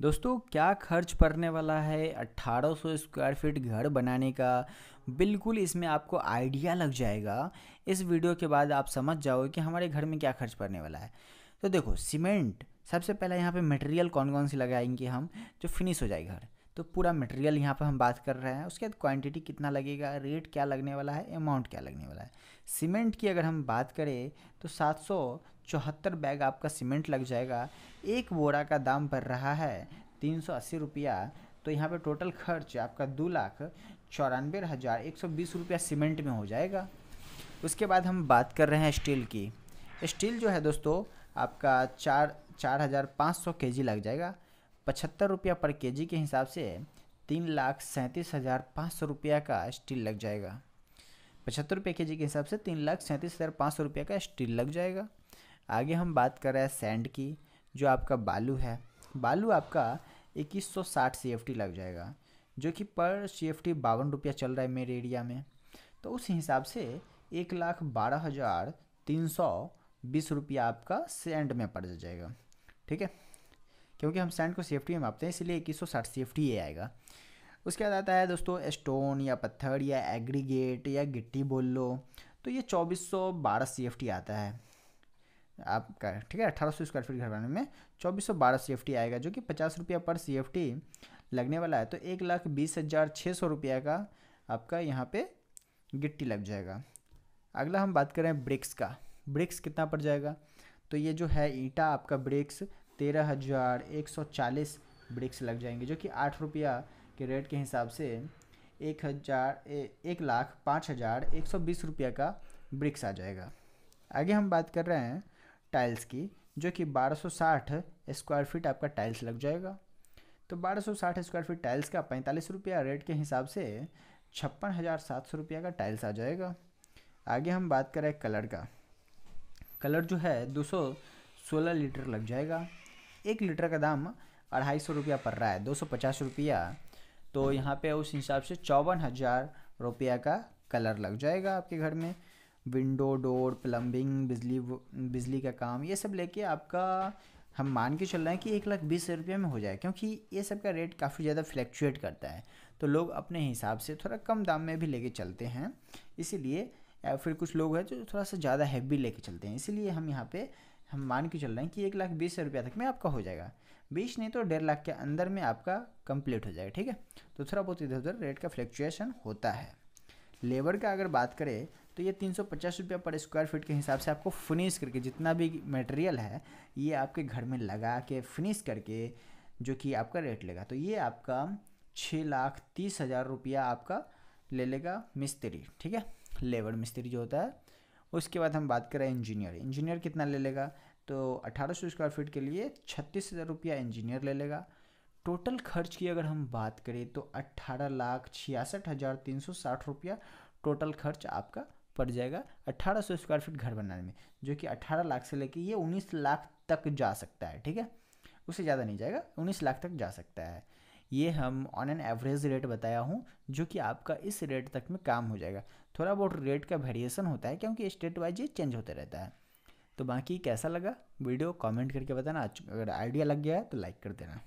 दोस्तों, क्या खर्च पड़ने वाला है? 1800 स्क्वायर फीट घर बनाने का। बिल्कुल इसमें आपको आइडिया लग जाएगा। इस वीडियो के बाद आप समझ जाओगे कि हमारे घर में क्या खर्च पड़ने वाला है। तो देखो सीमेंट सबसे पहले यहाँ पे मटेरियल कौन कौन सी लगाएँगे हम, जो फिनिश हो जाए घर। तो पूरा मटेरियल यहाँ पर हम बात कर रहे हैं। उसके बाद क्वांटिटी कितना लगेगा रेट क्या लगने वाला है अमाउंट क्या लगने वाला है। सीमेंट की अगर हम बात करें तो सात सौ चौहत्तर बैग आपका सीमेंट लग जाएगा। एक बोरा का दाम पड़ रहा है तीन सौ अस्सी रुपया। तो यहाँ पे टोटल खर्च आपका दो लाख चौरानवे हज़ार एक सौ बीस रुपया सीमेंट में हो जाएगा। उसके बाद हम बात कर रहे हैं स्टील की। स्टील जो है दोस्तों, आपका चार चार हज़ार पाँच सौ के जी लग जाएगा। पचहत्तर रुपया पर के जी के हिसाब से तीन लाख सैंतीस हज़ार पाँच सौ रुपया का स्टील लग जाएगा। पचहत्तर रुपये के जी के हिसाब से तीन लाख सैंतीस हज़ार पाँच सौ रुपये का स्टील लग जाएगा। आगे हम बात कर रहे हैं सैंड की, जो आपका बालू है। बालू आपका इक्कीस सौ साठ सी एफ़ टी लग जाएगा, जो कि पर सी एफ़ टी बावन रुपया चल रहा है मेरे एरिया में। तो उस हिसाब से एक लाख बारह हज़ार तीन सौ बीस रुपया आपका सैंड में पड़ जाएगा, ठीक है? क्योंकि हम सैंड को सेफ्टी में मापते हैं, इसलिए इक्कीस सौ साठ सेफ्टी ये आएगा। उसके बाद आता है दोस्तों स्टोन या पत्थर या एग्रीगेट या गिट्टी बोल लो तो ये चौबीस सौ बारह सी आता है। आपका ठीक है, अठारह सौ स्क्वायर फीट घर बनाने में चौबीस सौ बारह सी एफ़ टी आएगा, जो कि पचास रुपया पर सी एफ़ टी लगने वाला है। तो एक लाख बीस हज़ार छः सौ रुपया का आपका यहाँ पे गिट्टी लग जाएगा। अगला हम बात करें ब्रिक्स का। ब्रिक्स कितना पड़ जाएगा? तो ये जो है ईटा आपका ब्रिक्स तेरह हज़ार एक सौ चालीस ब्रिक्स लग जाएँगे, जो कि आठ रुपया के रेट के हिसाब से एक हज़ार एक लाख पाँच हज़ार एक सौ बीस रुपया का ब्रिक्स आ जाएगा। आगे हम बात कर रहे हैं टाइल्स की, जो कि बारह सौ साठ स्क्वायर फीट आपका टाइल्स लग जाएगा। तो बारह सौ साठ स्क्वायर फीट टाइल्स का पैंतालीस रुपया रेट के हिसाब से छप्पन हज़ार सात सौ रुपया का टाइल्स आ जाएगा। आगे हम बात करें कलर का। कलर जो है दो सौ सोलह लीटर लग जाएगा। एक लीटर का दाम अढ़ाई सौ रुपया पड़ रहा है, दो सौ पचास रुपया। तो यहाँ पे उस हिसाब से चौवन हज़ार रुपया का कलर लग जाएगा आपके घर में। विंडो डोर, प्लम्बिंग, बिजली बिजली का काम, ये सब लेके आपका, हम मान के चल रहे हैं कि एक लाख बीस रुपये में हो जाए, क्योंकि ये सब का रेट काफ़ी ज़्यादा फ्लैक्चुएट करता है। तो लोग अपने हिसाब से थोड़ा कम दाम में भी लेके चलते हैं। इसीलिए, या फिर कुछ लोग हैं जो थोड़ा सा ज़्यादा हैवी लेके चलते हैं। इसीलिए हम यहाँ पे, हम मान के चल रहे हैं कि एक लाख बीस रुपया तक में आपका हो जाएगा। बीस नहीं तो डेढ़ लाख के अंदर में आपका कंप्लीट हो जाएगा, ठीक है? तो थोड़ा बहुत इधर उधर रेट का फ्लैक्चुएशन होता है। लेबर का अगर बात करें तो ये तीन सौ पचास रुपया पर स्क्वायर फीट के हिसाब से आपको फिनिश करके जितना भी मटेरियल है, ये आपके घर में लगा के फिनिश करके जो कि आपका रेट लेगा। तो ये आपका छः लाख तीस हज़ार रुपया आपका ले लेगा मिस्त्री, ठीक है? लेबर मिस्त्री जो होता है। उसके बाद हम बात करें इंजीनियर इंजीनियर कितना ले लेगा? तो अठारह सौ स्क्वायर फीट के लिए छत्तीस हज़ार रुपया इंजीनियर ले लेगा। टोटल खर्च की अगर हम बात करें तो अट्ठारह लाख छियासठ हज़ार तीन सौ साठ रुपया टोटल खर्च आपका पड़ जाएगा अट्ठारह सौ स्क्वायर फीट घर बनाने में, जो कि अट्ठारह लाख से लेके ये उन्नीस लाख तक जा सकता है, ठीक है? उससे ज़्यादा नहीं जाएगा, उन्नीस लाख तक जा सकता है। ये हम ऑन एन एवरेज रेट बताया हूँ, जो कि आपका इस रेट तक में काम हो जाएगा। थोड़ा बहुत रेट का वेरिएशन होता है, क्योंकि स्टेट वाइज ये चेंज होते रहता है। तो बाकी कैसा लगा? वीडियो कमेंट करके बताना। अगर आइडिया लग गया है तो लाइक कर देना।